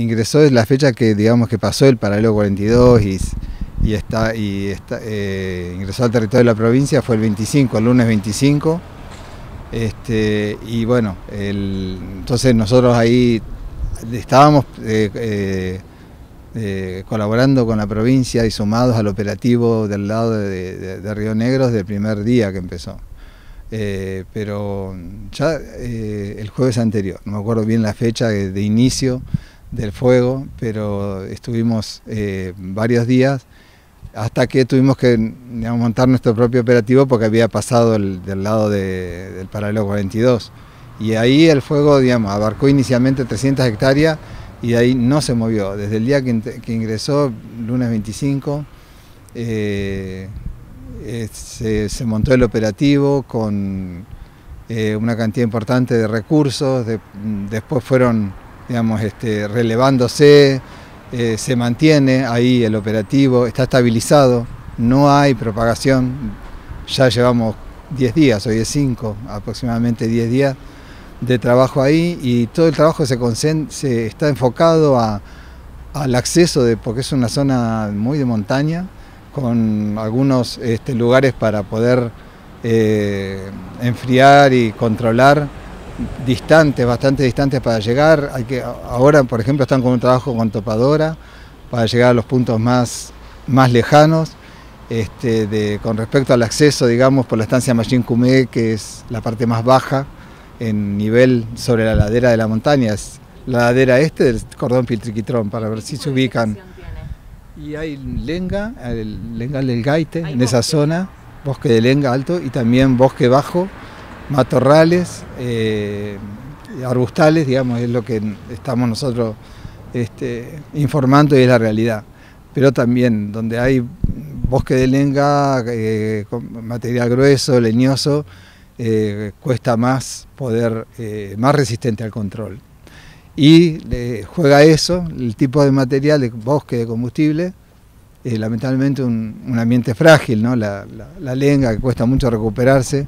Ingresó es la fecha que digamos que pasó el paralelo 42 y, está, eh, ingresó al territorio de la provincia, fue el 25, el lunes 25. Este, y bueno, entonces nosotros ahí estábamos eh, eh, colaborando con la provincia y sumados al operativo del lado de, Río Negro desde el primer día que empezó. pero ya el jueves anterior, no me acuerdo bien la fecha de inicio, del fuego, pero estuvimos eh, varios días hasta que tuvimos que montar nuestro propio operativo porque había pasado del lado del paralelo 42. Y ahí el fuego, digamos, abarcó inicialmente 300 hectáreas y de ahí no se movió. Desde el día que, ingresó, lunes 25, eh, eh, se, montó el operativo con una cantidad importante de recursos, después fueron digamos, este, relevándose, eh, se mantiene ahí el operativo, está estabilizado, no hay propagación, ya llevamos 10 días, hoy es 5, aproximadamente 10 días de trabajo ahí y todo el trabajo se, se está enfocado al acceso, de, porque es una zona muy de montaña, con algunos este, lugares para poder eh, enfriar y controlar distantes, bastante distantes para llegar. Hay que, ahora, por ejemplo, están con un trabajo con topadora para llegar a los puntos más, más lejanos. Este, con respecto al acceso, digamos, por la estancia Machín Cumé, que es la parte más baja en nivel sobre la ladera de la montaña, es la ladera este del cordón Piltriquitrón, para ver si se ubican. Y hay lenga, el lenga del Gaite, en esa zona, bosque de lenga alto y también bosque bajo matorrales, eh, arbustales, digamos, es lo que estamos nosotros este, informando y es la realidad. Pero también donde hay bosque de lenga, eh, con material grueso, leñoso, eh, cuesta más poder, más resistente al control. Y juega eso, el tipo de material bosque de combustible, lamentablemente un, ambiente frágil, ¿no? la lenga que cuesta mucho recuperarse.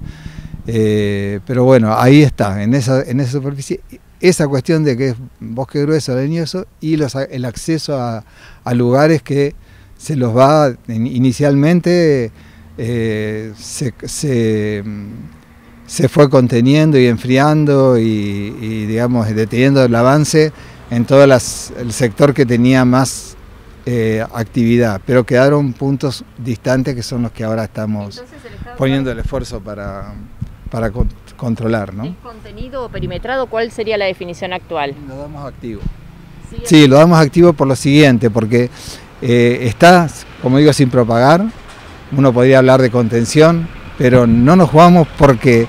Eh, pero bueno, ahí está, en esa, en esa superficie, esa cuestión de que es bosque grueso, leñoso y el acceso a, lugares que se los va inicialmente eh, se, fue conteniendo y enfriando y, digamos deteniendo el avance en todo el sector que tenía más eh, actividad, pero quedaron puntos distantes que son los que ahora estamos poniendo el esfuerzo para, para controlar. ¿no? ¿Es contenido perimetrado? ¿Cuál sería la definición actual? Lo damos activo. Sí, lo damos activo por lo siguiente, porque eh, está, como digo, sin propagar. Uno podría hablar de contención, pero no nos jugamos porque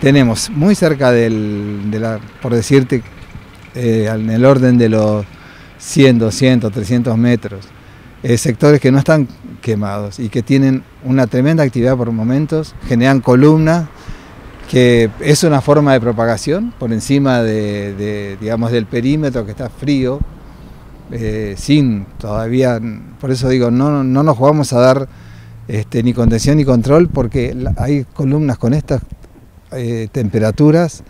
tenemos muy cerca del, de la, por decirte, eh, en el orden de los 100, 200, 300 metros, eh, sectores que no están quemados y que tienen una tremenda actividad por momentos, generan columnas que es una forma de propagación por encima de, digamos, del perímetro que está frío, eh, sin todavía, por eso digo, no, no nos vamos a dar este, ni contención ni control porque hay columnas con estas eh, temperaturas,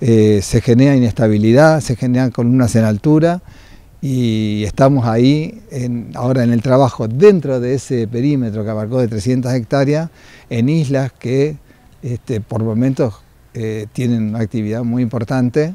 eh, se genera inestabilidad, se generan columnas en altura y estamos ahí ahora en el trabajo dentro de ese perímetro que abarcó de 300 hectáreas en islas que este, por momentos eh, tienen una actividad muy importante.